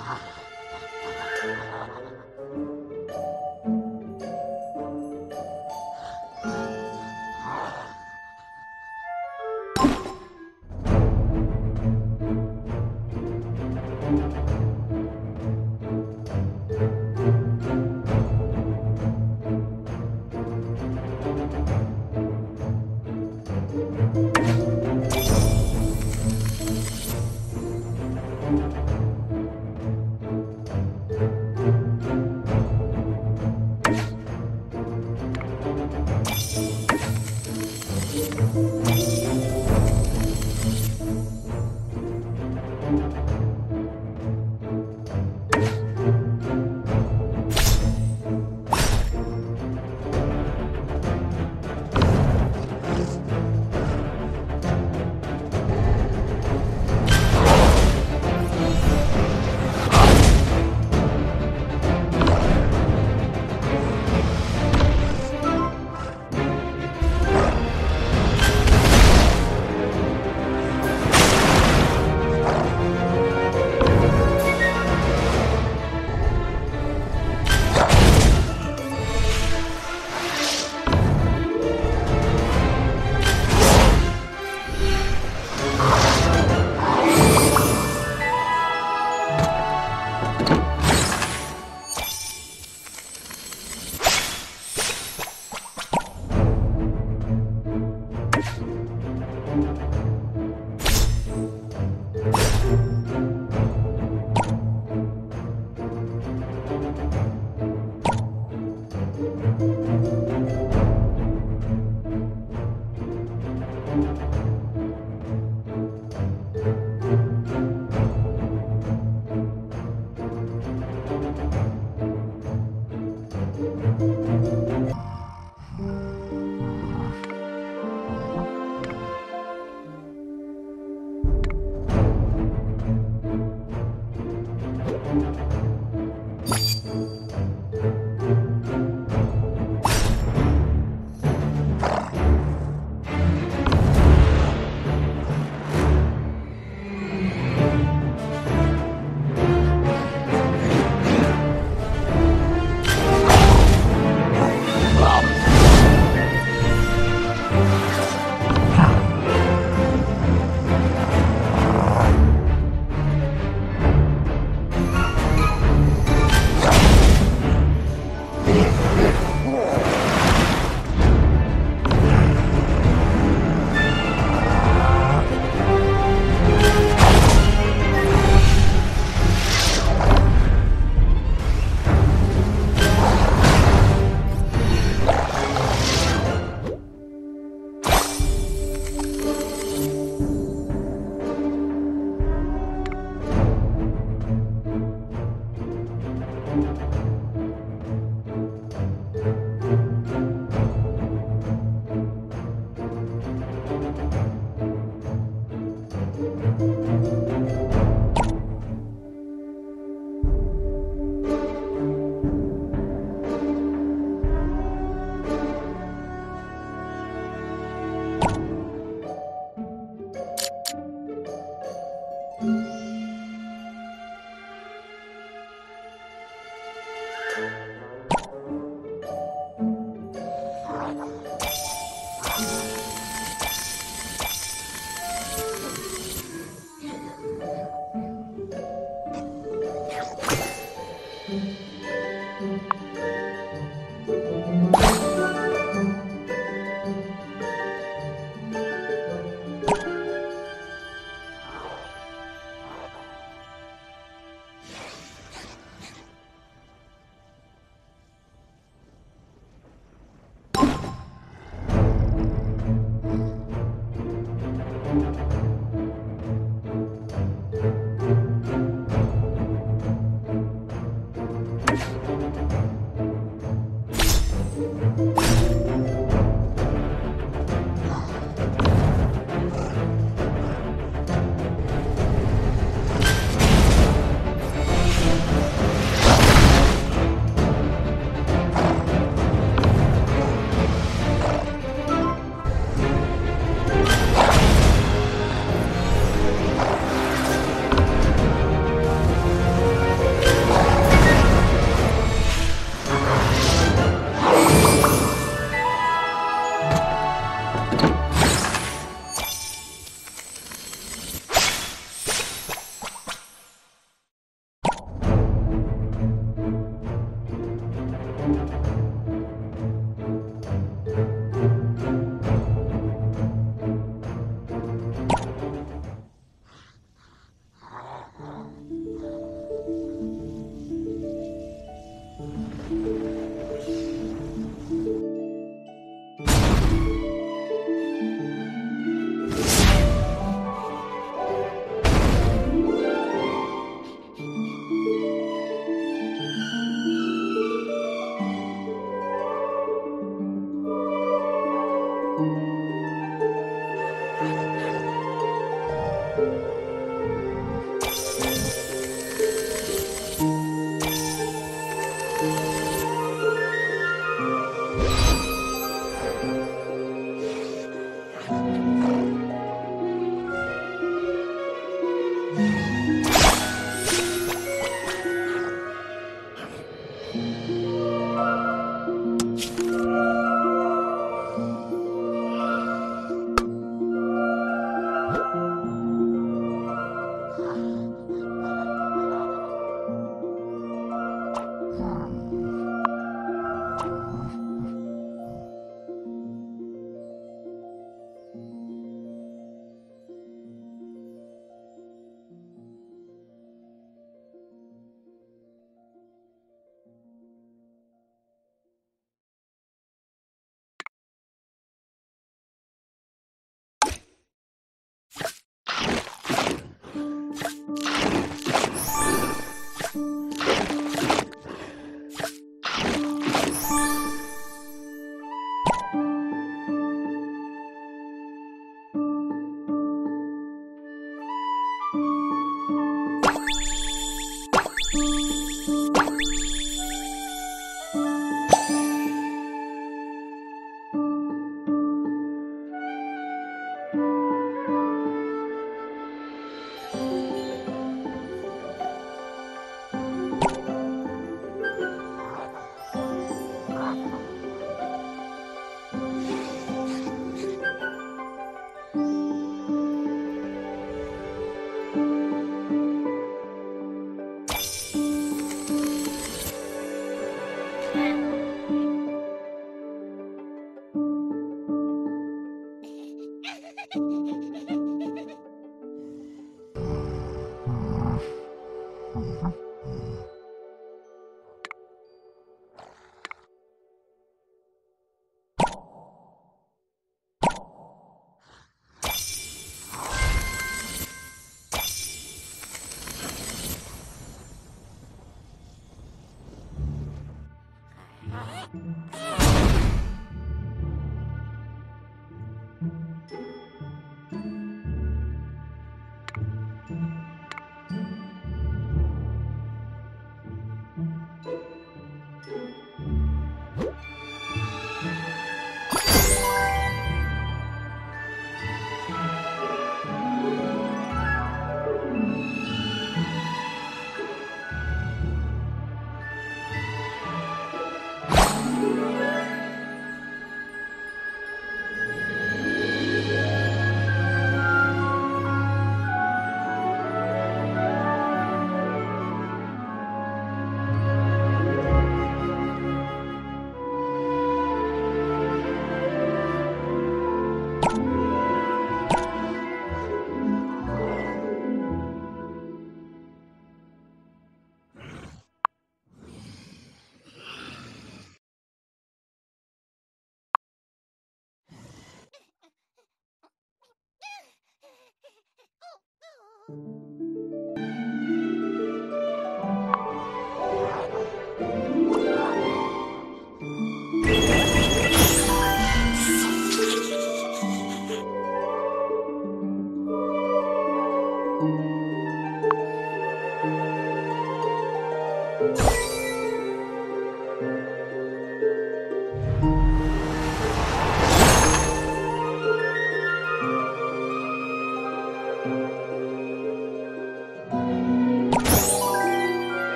啊。